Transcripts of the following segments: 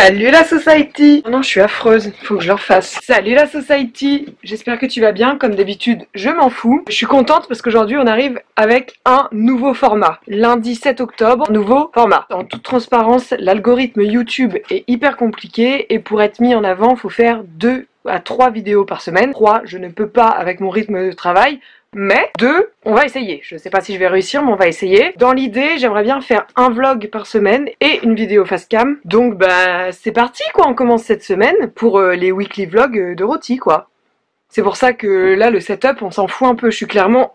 Salut la society oh Non, je suis affreuse, faut que je le refasse. Salut la society J'espère que tu vas bien, comme d'habitude, je m'en fous. Je suis contente parce qu'aujourd'hui on arrive avec un nouveau format. Lundi 7 octobre, nouveau format. En toute transparence, l'algorithme YouTube est hyper compliqué et pour être mis en avant, faut faire deux à trois vidéos par semaine. Trois, je ne peux pas avec mon rythme de travail. Mais deux, on va essayer. Je sais pas si je vais réussir, mais on va essayer. Dans l'idée, j'aimerais bien faire un vlog par semaine et une vidéo face cam. Donc bah c'est parti quoi, on commence cette semaine pour euh, les weekly vlogs euh, de Roti quoi. C'est pour ça que là le setup, on s'en fout un peu. Je suis clairement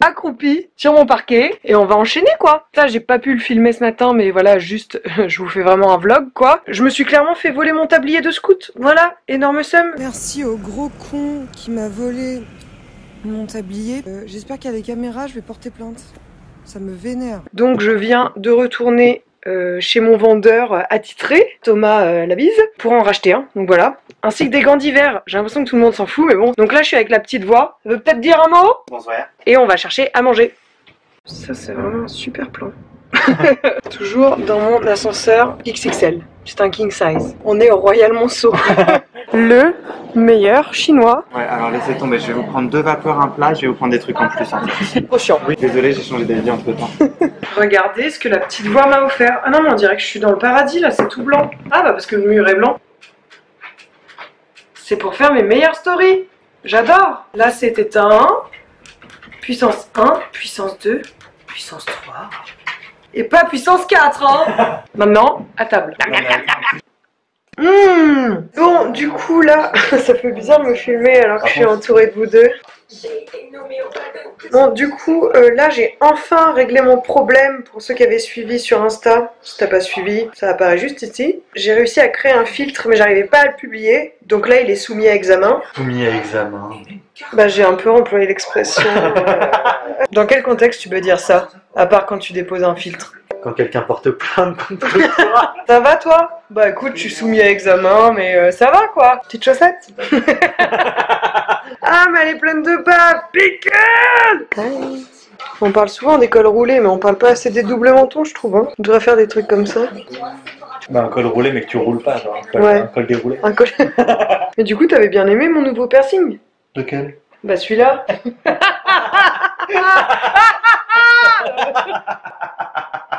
accroupie sur mon parquet et on va enchaîner quoi. Ça j'ai pas pu le filmer ce matin mais voilà juste je vous fais vraiment un vlog quoi. Je me suis clairement fait voler mon tablier de scout. Voilà, énorme somme. Merci au gros con qui m'a volé mon tablier. Euh, J'espère qu'il y a des caméras, je vais porter plainte. Ça me vénère. Donc je viens de retourner euh, chez mon vendeur attitré, Thomas euh, Labise, pour en racheter un. Donc voilà. Ainsi que des gants d'hiver. J'ai l'impression que tout le monde s'en fout, mais bon. Donc là, je suis avec la petite voix. Ça veut peut-être dire un mot? Bonsoir. Et on va chercher à manger. Ça, c'est vraiment un super plan. Toujours dans mon ascenseur XXL. C'est un king size. On est au Royal Monceau. Le meilleur chinois. Ouais, alors laissez tomber, je vais vous prendre deux vapeurs, un plat, je vais vous prendre des trucs en plus fait. Trop chiant. Oui, désolé, j'ai changé d'avis entre temps. Regardez ce que la petite voix m'a offert. Ah non, mais on dirait que je suis dans le paradis là, c'est tout blanc. Ah bah parce que le mur est blanc. C'est pour faire mes meilleures stories. J'adore. Là, c'était un puissance 1, puissance 2, puissance 3. Et pas puissance 4, hein Maintenant, à table. Mmh. Bon, du coup, là, ça fait bizarre de me filmer alors que je suis entourée de vous deux. Bon, du coup, euh, là, j'ai enfin réglé mon problème pour ceux qui avaient suivi sur Insta. Si t'as pas suivi, ça apparaît juste ici. J'ai réussi à créer un filtre, mais j'arrivais pas à le publier. Donc là, il est soumis à examen. Soumis à examen. Bah, j'ai un peu employé l'expression. euh, Dans quel contexte tu peux dire ça À part quand tu déposes un filtre? Quand quelqu'un porte plainte contre toi. Ça va toi? Bah écoute, je suis soumis à examen, mais euh, ça va quoi Petite chaussette Ah mais elle est pleine de bave Piquette On parle souvent des cols roulés, mais on parle pas assez des doubles mentons, je trouve. Hein. On devrait faire des trucs comme ça. bah, un col roulé, mais que tu roules pas, genre un col, Ouais. un col déroulé. Un col... mais du coup, t'avais bien aimé mon nouveau piercing? Lequel? Bah celui-là.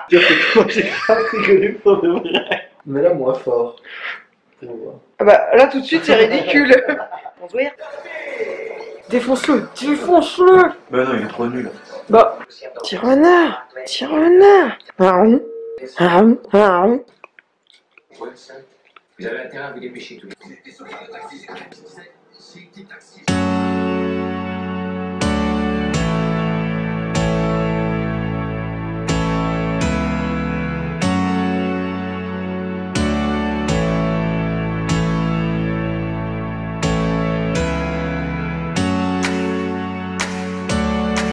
Dire que moi j'ai pas rigolé pour de vrai. Mais là, moins fort. Ah bah là tout de suite c'est ridicule. Bonsoir. Défonce-le, défonce-le Bah non, il est trop nul. Bah, tire renard, tire renard. Arum, arum, arum. Vous avez intérêt à vous dépêcher tous les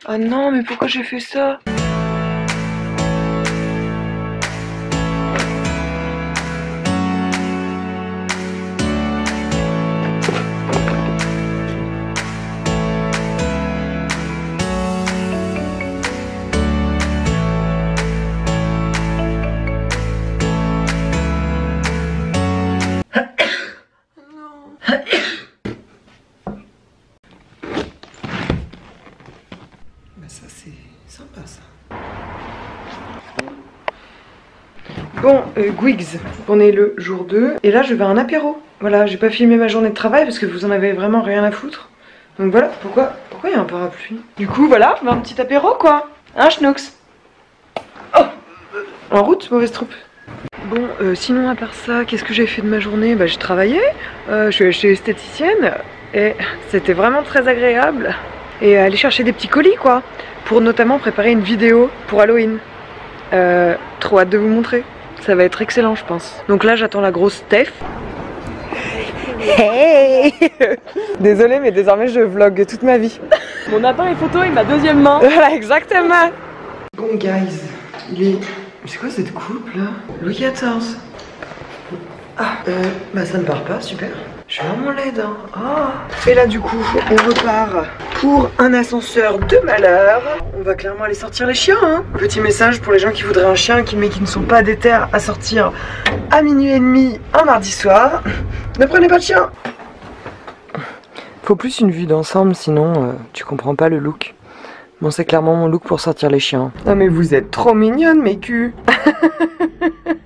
Ah non, mais pourquoi j'ai fait ça? Bon, euh, Gwigs, on est le jour 2 et là je vais à un apéro. Voilà, j'ai pas filmé ma journée de travail parce que vous en avez vraiment rien à foutre. Donc voilà, pourquoi pourquoi il y a un parapluie? Du coup voilà, va un petit apéro quoi. Hein Schnooks Oh En route, mauvaise troupe. Bon, euh, sinon à part ça, qu'est-ce que j'ai fait de ma journée? Bah j'ai travaillé, euh, je suis chez esthéticienne et c'était vraiment très agréable. Et aller chercher des petits colis quoi, pour notamment préparer une vidéo pour Halloween. Euh, trop hâte de vous montrer. Ça va être excellent, je pense. Donc là, j'attends la grosse Steph. Hey Désolée, mais désormais, je vlog toute ma vie. Mon appareil photo et ma deuxième main. Voilà, exactement. Bon, guys, il est. C'est quoi cette coupe là? Louis XIV. Ah, euh, bah ça ne part pas, super. Je suis vraiment laide, hein. Ah. Et là, du coup, on repart pour un ascenseur de malheur. On va clairement aller sortir les chiens. Hein. Petit message pour les gens qui voudraient un chien mais qui ne sont pas déter à sortir à minuit et demi un mardi soir. Ne prenez pas de chien Faut plus une vue d'ensemble, sinon euh, tu comprends pas le look. Bon, c'est clairement mon look pour sortir les chiens. Ah mais vous êtes trop mignonne, mes culs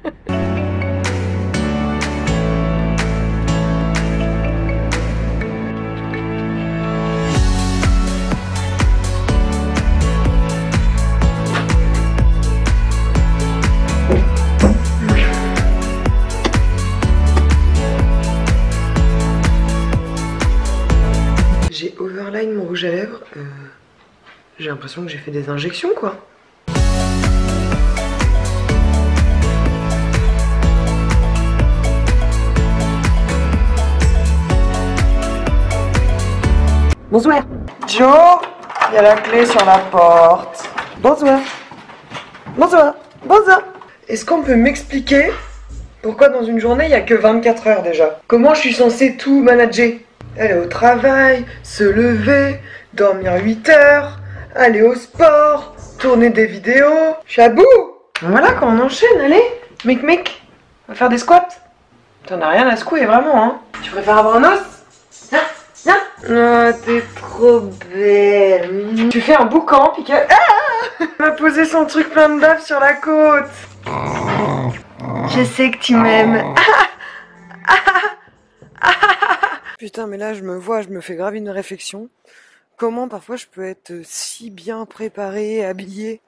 l'impression que j'ai fait des injections quoi. Bonsoir. Joe, il y a la clé sur la porte. Bonsoir. Bonsoir. Bonsoir. Est-ce qu'on peut m'expliquer pourquoi dans une journée il n'y a que 24 heures déjà? Comment je suis censée tout manager? Aller au travail, se lever, dormir 8 heures, aller au sport, tourner des vidéos. Je suis à bout Voilà, quand on enchaîne, allez. Mic mic On va faire des squats. T'en as rien à secouer, vraiment, hein. Tu préfères avoir un os Hein Hein Oh, t'es trop belle. Tu fais un boucan, puis que... Ah m'a posé son truc plein de bave sur la côte. Je sais que tu m'aimes. Putain, mais là, je me vois, je me fais grave une réflexion. Comment parfois je peux être si bien préparée, habillée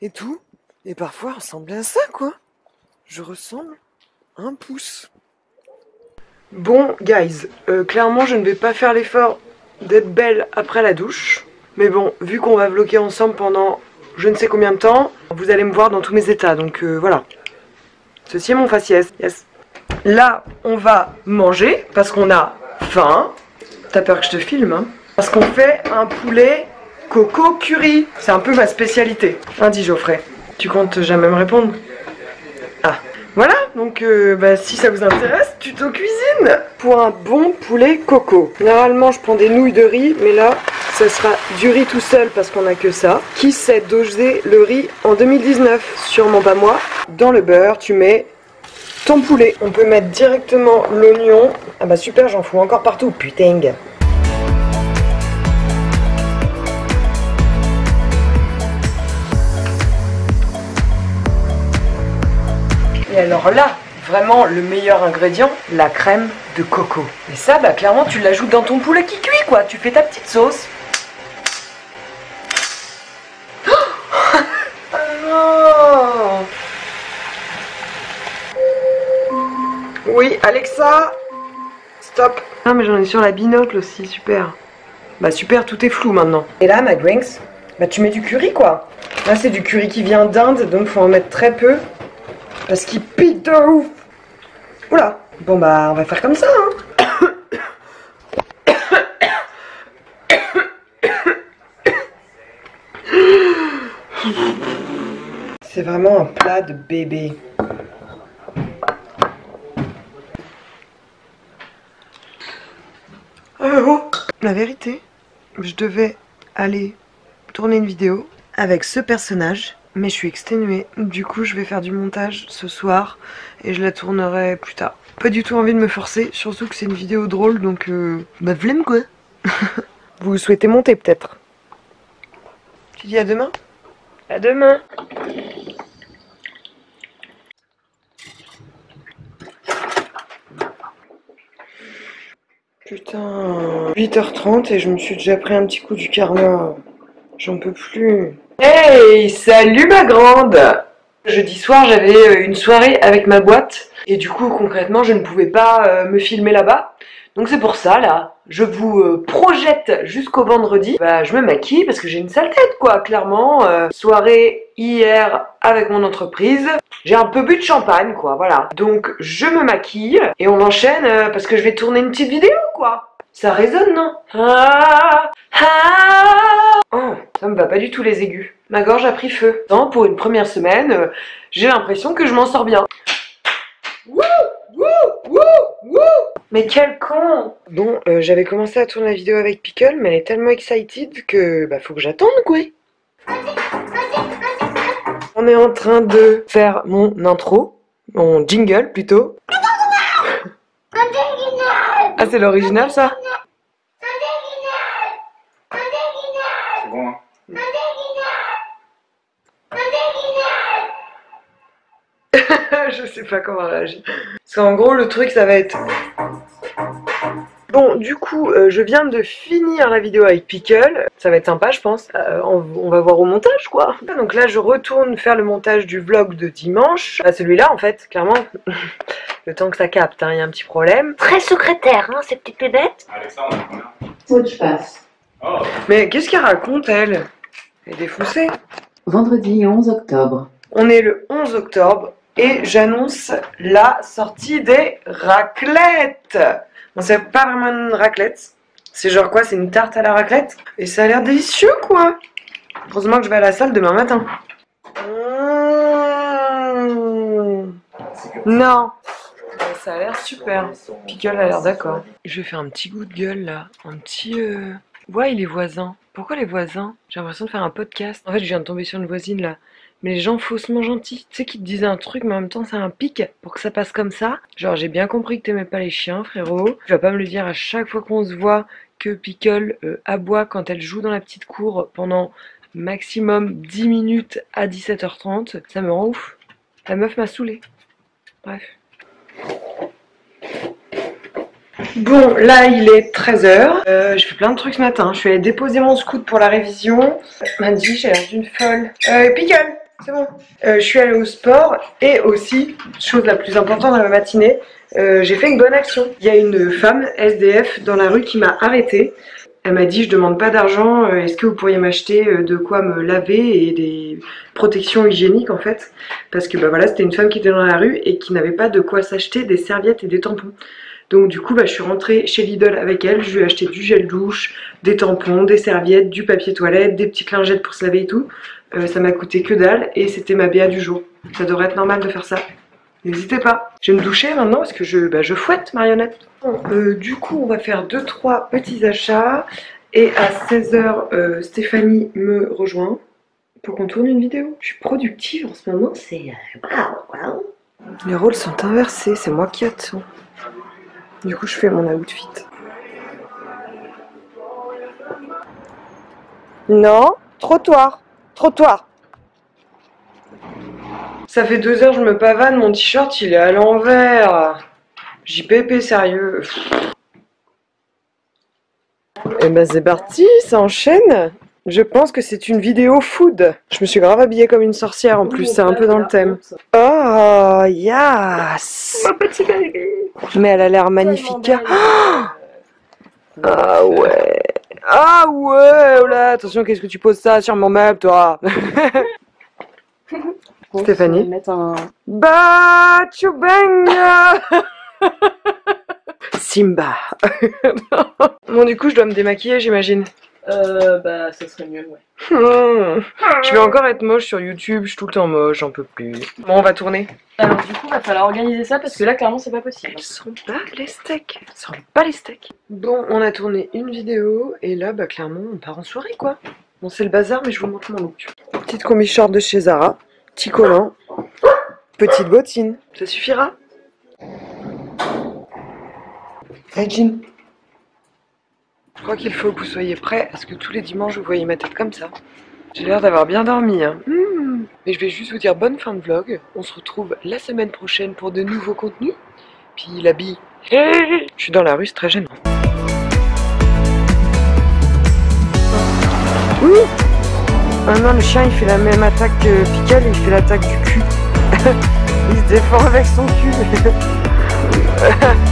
et tout, et parfois ressembler à ça, quoi. Je ressemble à un pouce. Bon, guys, euh, clairement, je ne vais pas faire l'effort d'être belle après la douche. Mais bon, vu qu'on va vlogger ensemble pendant je ne sais combien de temps, vous allez me voir dans tous mes états, donc euh, voilà. Ceci est mon faciès. Yes. Là, on va manger parce qu'on a faim. T'as peur que je te filme, hein? Parce qu'on fait un poulet coco curry. C'est un peu ma spécialité. Hein, dit Geoffrey. Tu comptes jamais me répondre Ah. Voilà, donc euh, bah, si ça vous intéresse, tuto cuisine pour un bon poulet coco. Généralement, je prends des nouilles de riz, mais là, ça sera du riz tout seul parce qu'on a que ça. Qui sait doser le riz en 2019 Sûrement pas moi. Dans le beurre, tu mets ton poulet. On peut mettre directement l'oignon. Ah bah super, j'en fous encore partout, putain. Alors là, vraiment le meilleur ingrédient, la crème de coco. Et ça, bah clairement, tu l'ajoutes dans ton poulet qui cuit, quoi. Tu fais ta petite sauce. Oh non Oui, Alexa Stop Non mais j'en ai sur la binocle aussi, super. Bah super, tout est flou maintenant. Et là, ma Grinks, bah tu mets du curry quoi. Là c'est du curry qui vient d'Inde, donc faut en mettre très peu. Parce qu'il pique de ouf. Oula. Bon bah on va faire comme ça hein. C'est vraiment un plat de bébé. Euh, oh La vérité, je devais aller tourner une vidéo avec ce personnage, mais je suis exténuée. Du coup, je vais faire du montage ce soir et je la tournerai plus tard. Pas du tout envie de me forcer, surtout que c'est une vidéo drôle, donc euh, bah flemme quoi. Vous souhaitez monter peut-être Tu dis à demain À demain Putain, 8h30 et je me suis déjà pris un petit coup du karma. J'en peux plus. Hey, salut ma grande Jeudi soir, j'avais euh, une soirée avec ma boîte et du coup, concrètement, je ne pouvais pas euh, me filmer là-bas. Donc c'est pour ça, là, je vous euh, projette jusqu'au vendredi. Bah, je me maquille parce que j'ai une sale tête, quoi, clairement. Soirée hier avec mon entreprise. J'ai un peu bu de champagne, quoi, voilà. Donc je me maquille et on enchaîne parce que je vais tourner une petite vidéo, quoi. Ça résonne, non? Ah, ah. Oh, ça me va pas du tout les aigus. Ma gorge a pris feu. Non, pour une première semaine, euh, j'ai l'impression que je m'en sors bien. Wouh Wouh Wouh Wouh Mais quel con Bon, euh, j'avais commencé à tourner la vidéo avec Pickle, mais elle est tellement excited que bah faut que j'attende quoi. On est en train de faire mon intro, mon jingle plutôt. Ah c'est l'original ça C'est bon, hein je sais pas comment réagir. Parce qu'en gros, le truc, ça va être... Bon, du coup, euh, je viens de finir la vidéo avec Pickle. Ça va être sympa, je pense. Euh, on, on va voir au montage, quoi. Donc là, je retourne faire le montage du vlog de dimanche. Ah, celui-là, en fait, clairement. le temps que ça capte, hein, il y a un petit problème. Très secrétaire, hein, ces petites bébêtes. Alexandre, on est combien? Faut que je passe. Oh Mais qu'est-ce qu'elle raconte, elle? Défoussée. Vendredi 11 octobre. On est le 11 octobre et j'annonce la sortie des raclettes. Bon, c'est pas vraiment une raclette. C'est genre quoi C'est une tarte à la raclette? Et ça a l'air délicieux, quoi. Heureusement que je vais à la salle demain matin. Mmh. Non. Ça a l'air super. Pickle a l'air d'accord. Je vais faire un petit goût de gueule là. Un petit. Euh... Ouais, les voisins. Pourquoi les voisins? J'ai l'impression de faire un podcast. En fait, je viens de tomber sur une voisine là. Mais les gens faussement gentils, tu sais, qui te disent un truc, mais en même temps, c'est un pic pour que ça passe comme ça. Genre, j'ai bien compris que t'aimais pas les chiens, frérot. Tu vas pas me le dire à chaque fois qu'on se voit que Pickle euh, aboie quand elle joue dans la petite cour pendant maximum 10 minutes à 17h30. Ça me rend ouf. La meuf m'a saoulée. Bref. Bon, là il est 13h. Euh, je fais plein de trucs ce matin. Je suis allée déposer mon scout pour la révision. M'a dit, j'ai l'air d'une folle. Euh, Pickle, c'est bon. Euh, je suis allée au sport et aussi, chose la plus importante dans ma matinée, euh, j'ai fait une bonne action. Il y a une femme SDF dans la rue qui m'a arrêtée. Elle m'a dit, je demande pas d'argent, euh, est-ce que vous pourriez m'acheter de quoi me laver et des protections hygiéniques en fait? Parce que bah voilà, c'était une femme qui était dans la rue et qui n'avait pas de quoi s'acheter des serviettes et des tampons. Donc du coup, bah, je suis rentrée chez Lidl avec elle, je lui ai acheté du gel douche, des tampons, des serviettes, du papier toilette, des petites lingettes pour se laver et tout. Euh, ça m'a coûté que dalle et c'était ma BA du jour. Ça devrait être normal de faire ça. N'hésitez pas. Je vais me doucher maintenant parce que je, bah, je fouette marionnette. Bon, euh, du coup, on va faire 2-3 petits achats. Et à 16h, Stéphanie me rejoint pour qu'on tourne une vidéo. Je suis productive en ce moment, c'est... euh, waouh, waouh. Les rôles sont inversés, c'est moi qui attends. Du coup, je fais mon outfit. Non, trottoir, trottoir. Ça fait deux heures, je me pavane, mon t-shirt il est à l'envers. JPP, sérieux. Et ben c'est parti, ça enchaîne. Je pense que c'est une vidéo food. Je me suis grave habillée comme une sorcière en plus, c'est un peu dans le thème. Oh, yes petit baby Mais elle a l'air magnifique. Ah ouais Ah ouais, oh là, attention, qu'est-ce que tu poses ça sur mon meuble, toi? Stéphanie? Un... Bah, Simba. bon, du coup, je dois me démaquiller, j'imagine. Euh, bah, ça serait mieux, ouais. Hmm. Je vais encore être moche sur YouTube, je suis tout le temps moche, j'en peux plus. Bon, on va tourner. Alors, du coup, va falloir organiser ça parce que là, clairement, c'est pas possible. Elles sont pas les steaks. Elles sont pas les steaks. Bon, on a tourné une vidéo et là, bah clairement, on part en soirée quoi. Bon, c'est le bazar, mais je vous montre mon look. Petite combi short de chez Zara, petit collant, petite bottine. Ça suffira Hey Jean. Je crois qu'il faut que vous soyez prêts parce que tous les dimanches vous voyez ma tête comme ça. J'ai l'air d'avoir bien dormi. Hein. Hmm. Mais je vais juste vous dire bonne fin de vlog. On se retrouve la semaine prochaine pour de nouveaux contenus. Puis la bille. Je suis dans la rue, c'est très gênant. Oui Ah non, le chien il fait la même attaque que Pickle, il fait l'attaque du cul. il se défend avec son cul.